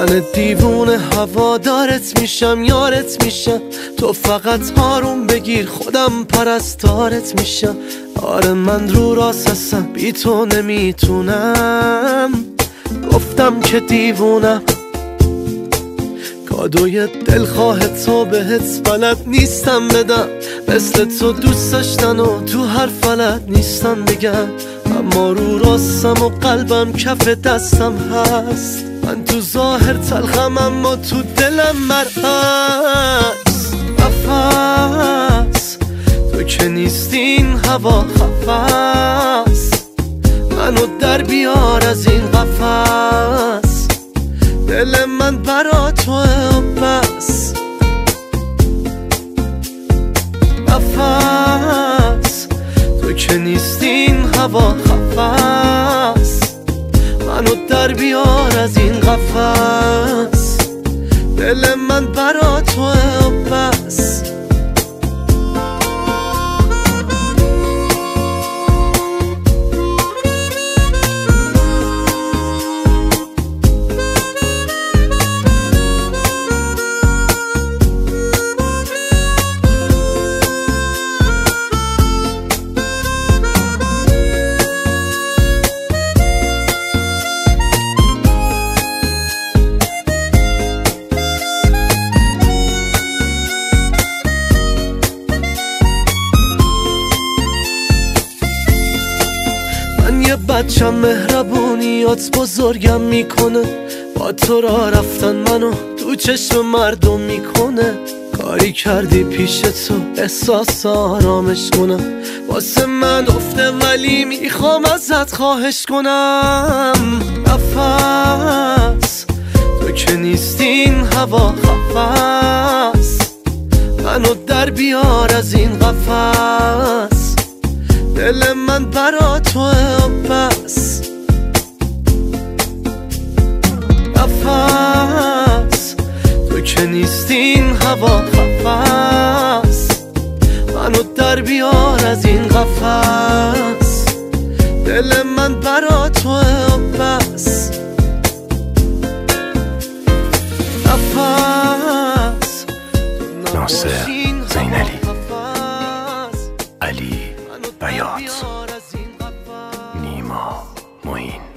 من دیوونه هوادارت میشم یارت میشم. تو فقط هارون بگیر خودم پرستارت میشم. آره من رو راست هستم بی تو نمی‌تونم. گفتم که دیوونم. کادوی دلخواه تو بهت بلد نیستم بدم. مثل تو دوست داشتن و تو هر فلت نیستم بگم اما رو راستم و قلبم کف دستم هست. من تو ظاهر تلخم اما تو دلم مرهست نفس تو که نیستین هوا خفست منو در بیار از این قفس. دل من برا تو بس نفس تو که نیستین هوا منو در بیار از این قفس. دل من برا بچم مهربونیات بزرگم می‌کنه. با تو را رفتن منو تو چشم مردم می‌کنه. کاری کردی پیش تو احساس آرامش کنم. واسه من افته ولی می‌خوام ازت خواهش کنم. نفس تو که نیستین هوا خفست منو در بیار از این قفس. دل من برا تو هوا خفص منو در بیار از این قفص دل من برا تو بس نفس. ناصر زینالی، علی بیات. نیما موین.